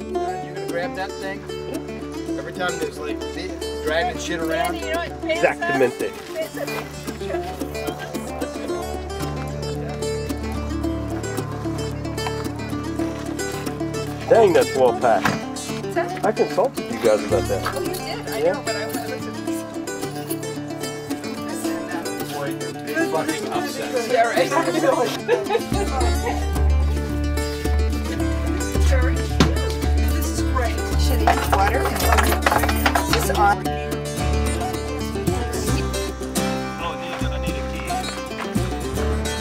You gonna grab that thing? Every time there's like dragging shit around. Exactamente. Dang, that's well packed. I consulted you guys about that. Oh, you did? I Yeah. know, fucking upset. Yeah, right. Sure. This is great. Should eat water. This is on.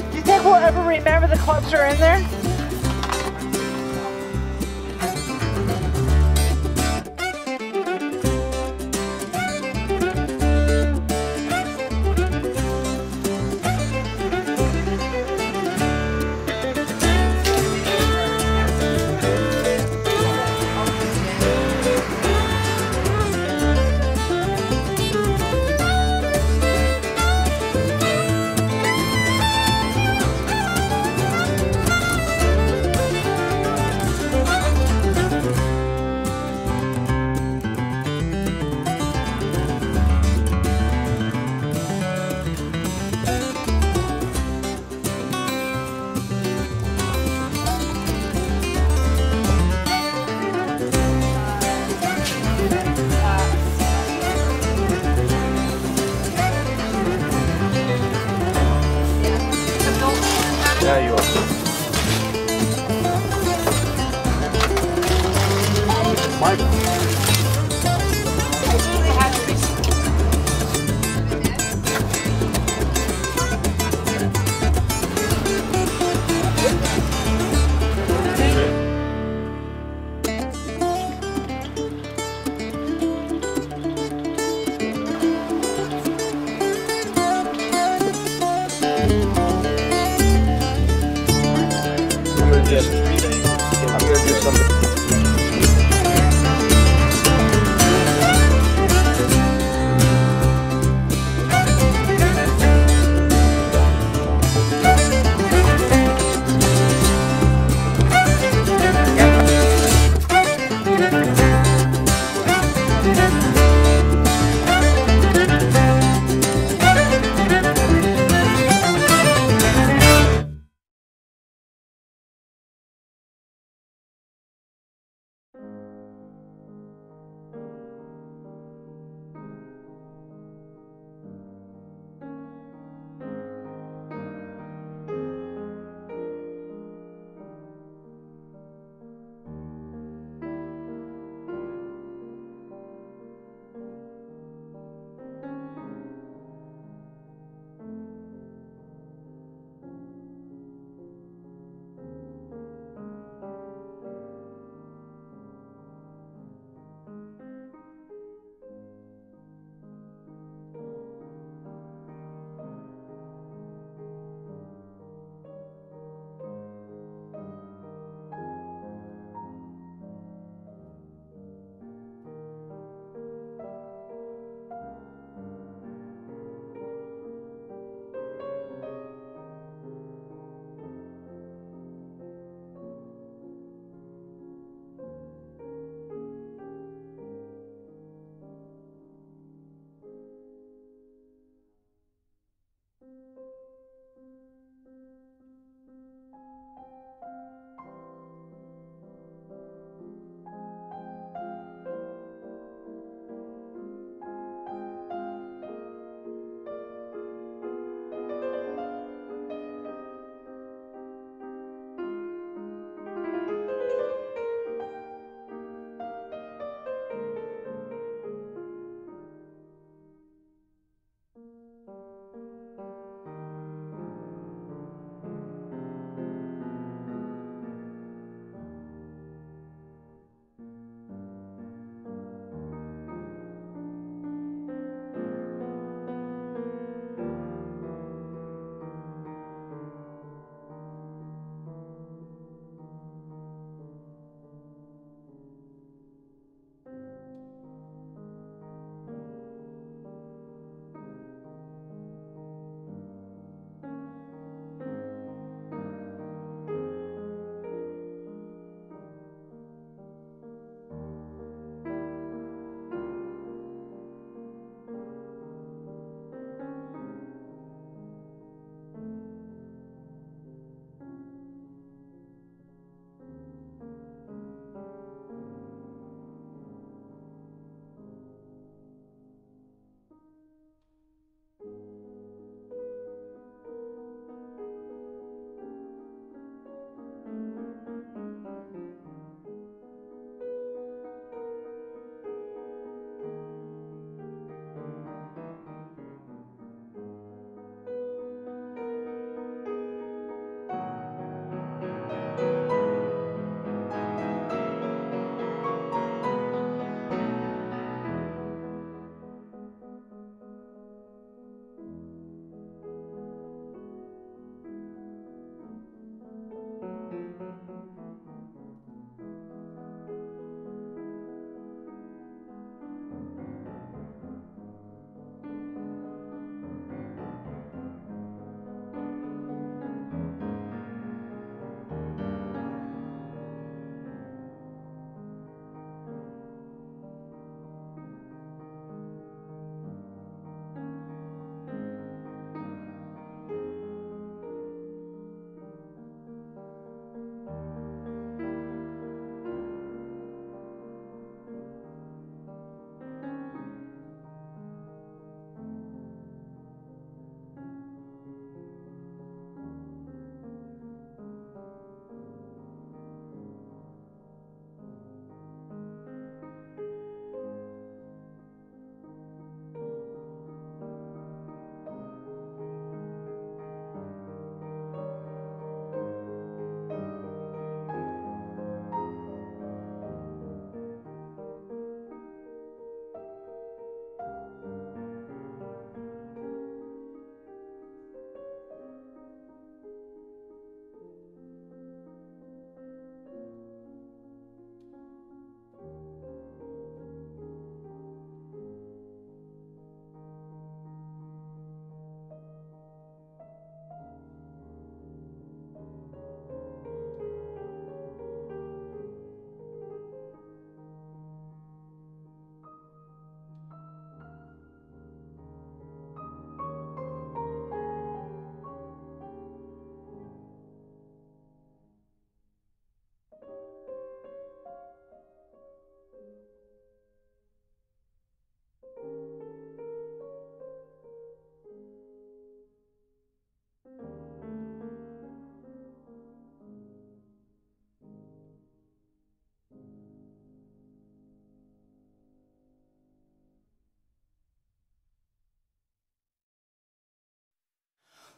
Do you think we'll ever remember the clubs are in there?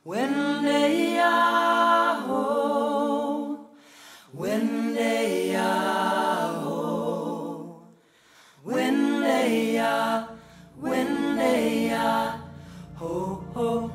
Wendeyaho, Wendeyaho, Wendeya, Wendeya, ho ho.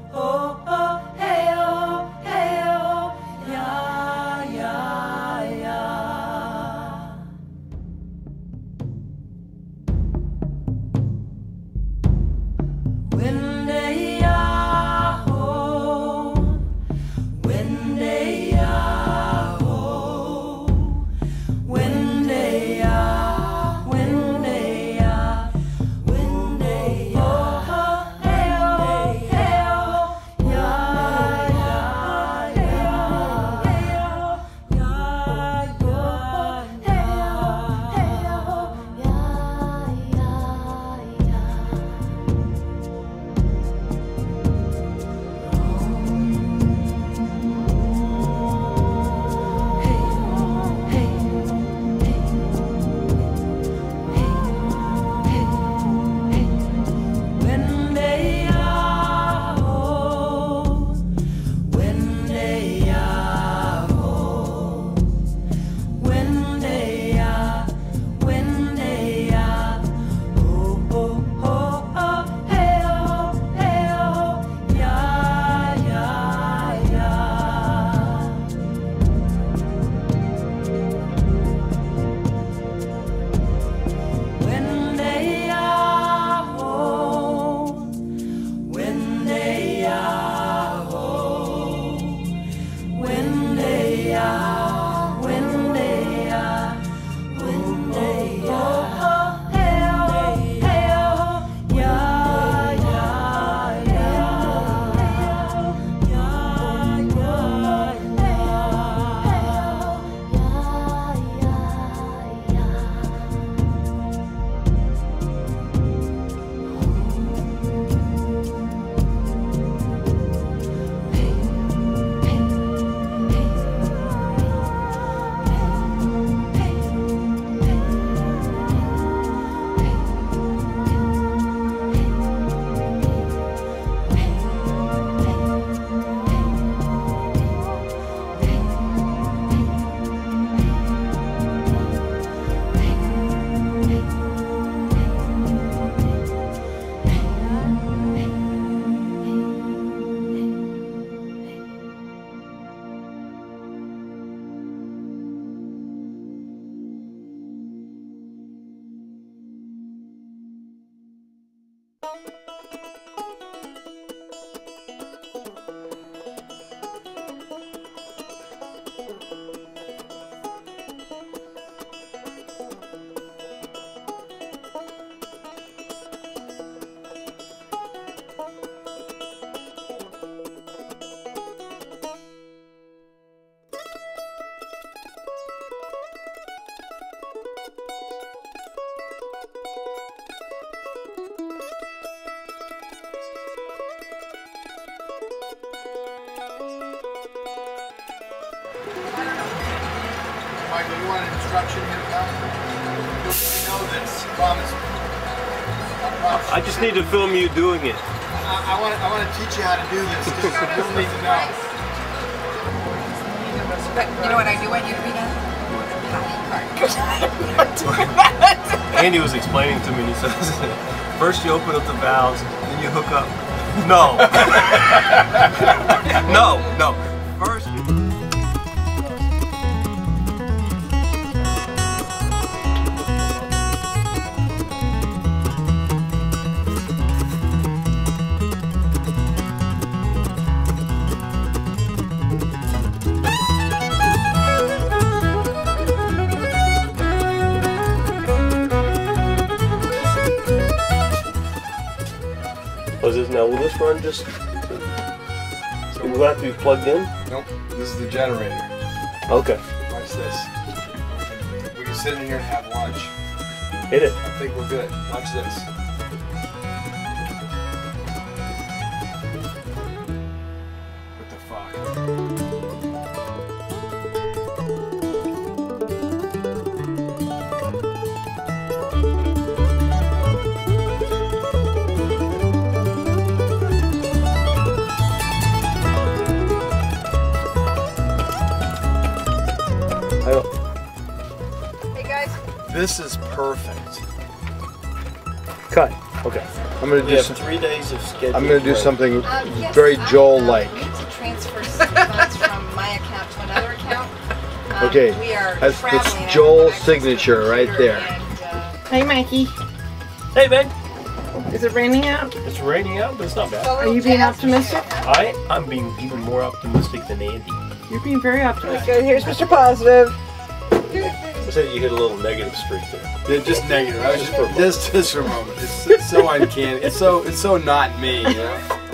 Michael, you want an instruction here, pal? You know this. Promise me. I promise. I just need to film you doing it. I, I want to. I want to teach you how to do this. Just, you'll need to know. But you know what I do want you to be done? Andy was explaining to me, he says, first you open up the valves, then you hook up. No. no, Was this now? Will this run just? Will that have to be plugged in? Nope. This is the generator. Okay. Watch this. We can sit in here and have lunch. Hit it. I think we're good. Watch this. This is perfect. Cut. Okay. I'm gonna We do have some, three days of schedule. I'm gonna do break. something Um, yes, very Joel-like. uh, need to transfer some funds from my account to another account. Um, Okay, We are that's- that's traveling. Joel's access the signature right there. and, uh, Hey, Mikey. Hey, babe. Is it raining out? It's raining out, but it's not bad. Are you being optimistic? music. I I'm being even more optimistic than Andy. You're being very optimistic. Good. Here's Mr. Positive. I said you hit a little negative streak there. Yeah, just negative. I was Just just, for a moment. just, just for a moment. It's, it's so uncanny. It's so, it's so not me. You know.